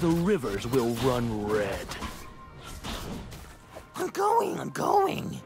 the rivers will run red. I'm going, I'm going.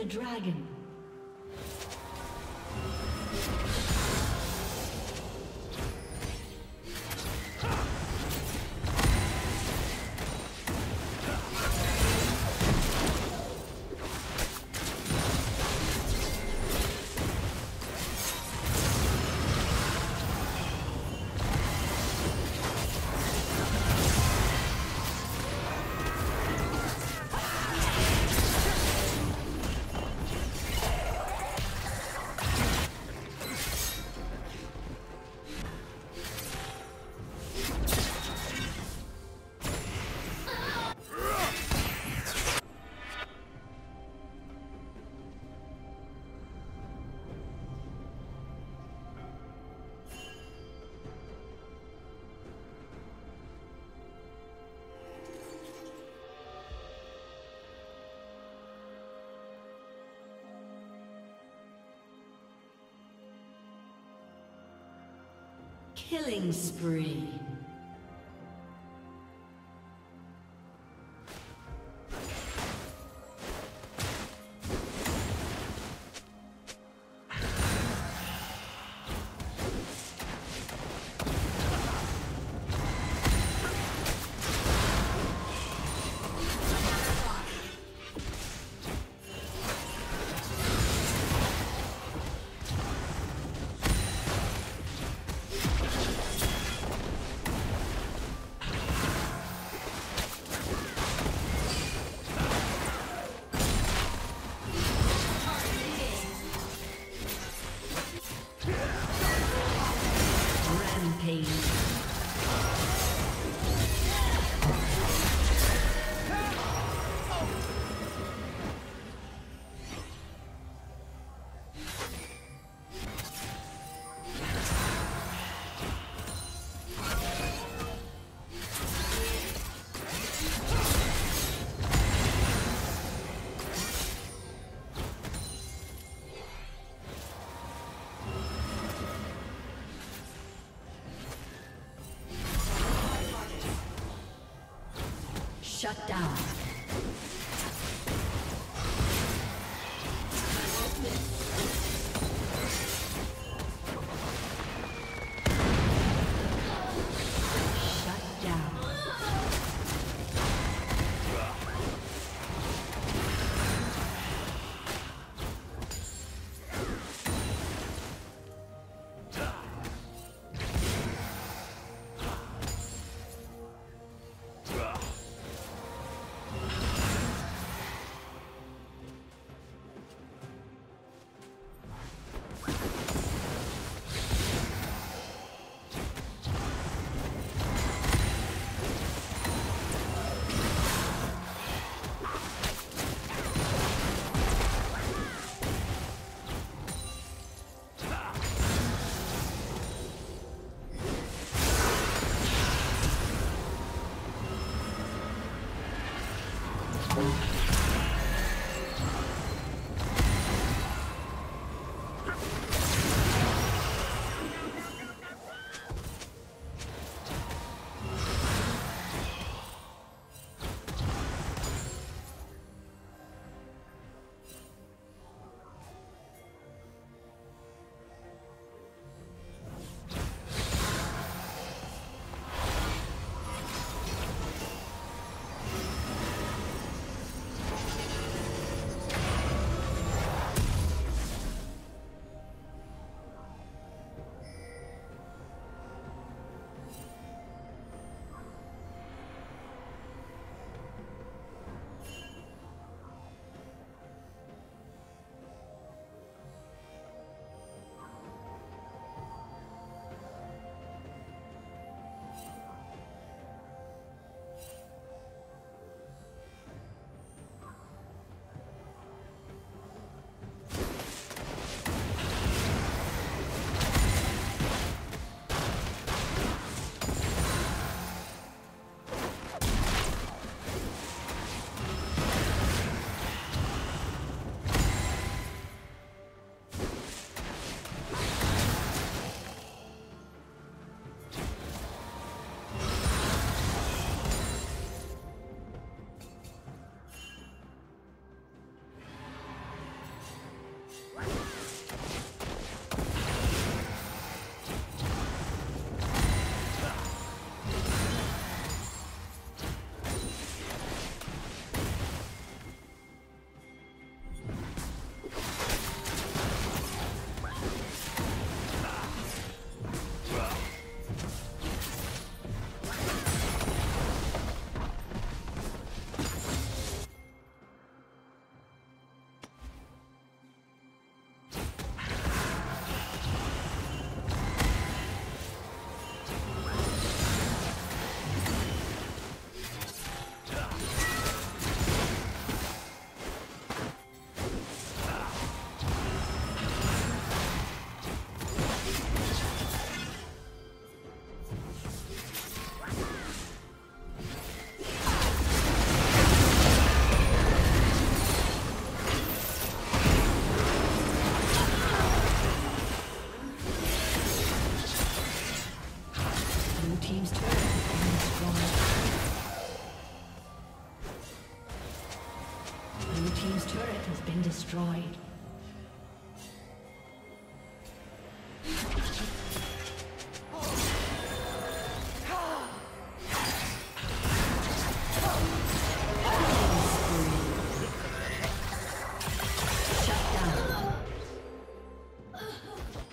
The dragon. Killing spree. Shut down.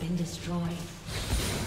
Been destroyed.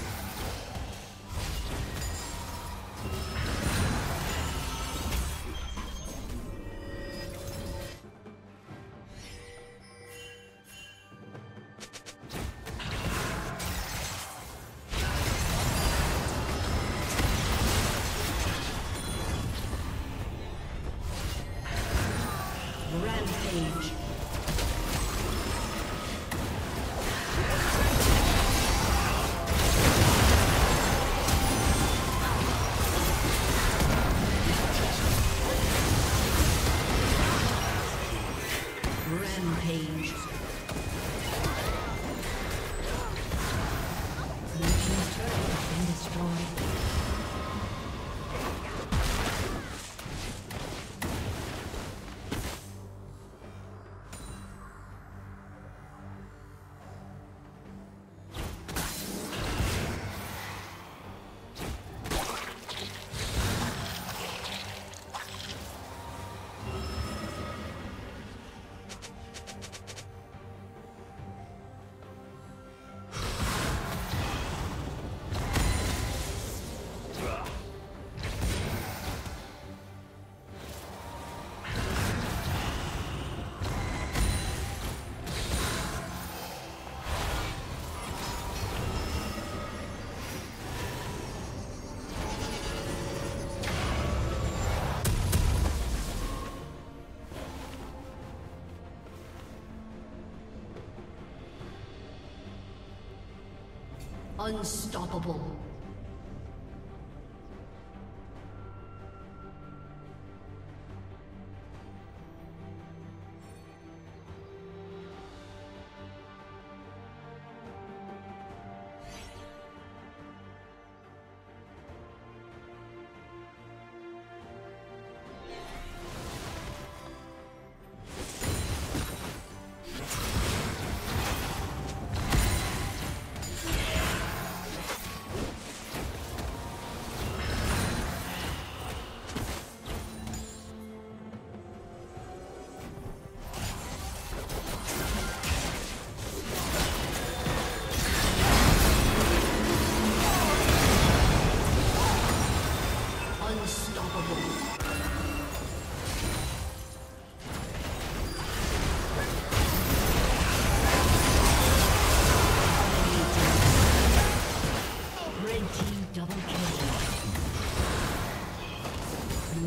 Rampage. Unstoppable.